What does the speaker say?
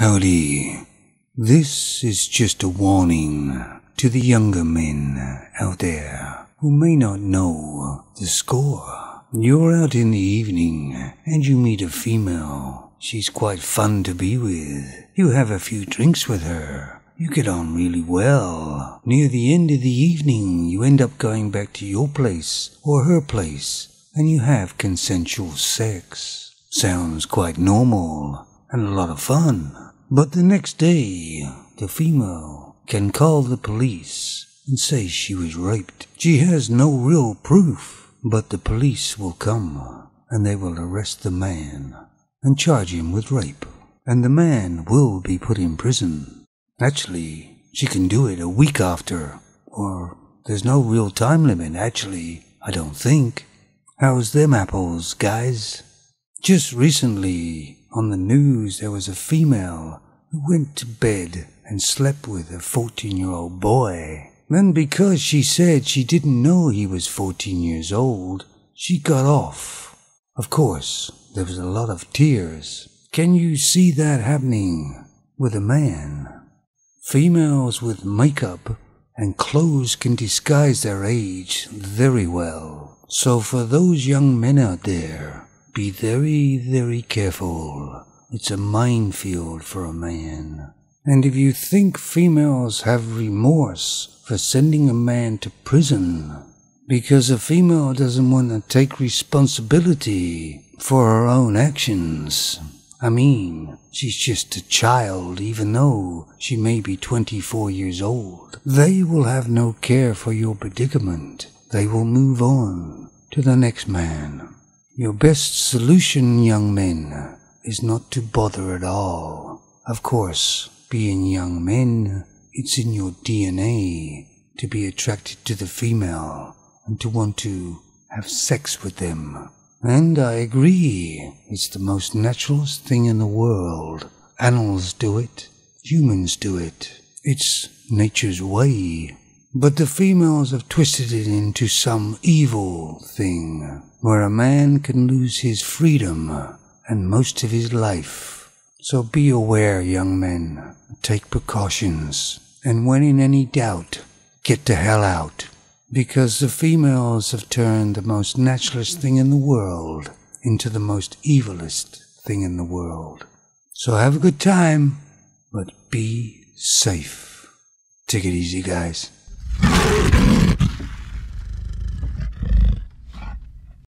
Howdy. This is just a warning to the younger men out there who may not know the score. You're out in the evening and you meet a female. She's quite fun to be with. You have a few drinks with her. You get on really well. Near the end of the evening, you end up going back to your place or her place and you have consensual sex. Sounds quite normal and a lot of fun. But the next day, the female can call the police and say she was raped. She has no real proof, but the police will come and they will arrest the man and charge him with rape. And the man will be put in prison. Actually, she can do it a week after, or there's no real time limit, actually, I don't think. How's them apples, guys? Just recently, on the news, there was a female who went to bed and slept with a 14 year old boy. Then, because she said she didn't know he was 14 years old, she got off. Of course, there was a lot of tears. Can you see that happening with a man? Females with makeup and clothes can disguise their age very well. So, for those young men out there, be very, very careful. It's a minefield for a man. And if you think females have remorse for sending a man to prison because a female doesn't want to take responsibility for her own actions, I mean, she's just a child even though she may be 24 years old. They will have no care for your predicament. They will move on to the next man. Your best solution, young men, is not to bother at all. Of course, being young men, it's in your DNA to be attracted to the female and to want to have sex with them. And I agree, it's the most natural thing in the world. Animals do it, humans do it. It's nature's way. But the females have twisted it into some evil thing, where a man can lose his freedom and most of his life. So be aware, young men. Take precautions. And when in any doubt, get the hell out because the females have turned the most naturalist thing in the world into the most evilest thing in the world. So have a good time, but be safe. Take it easy, guys.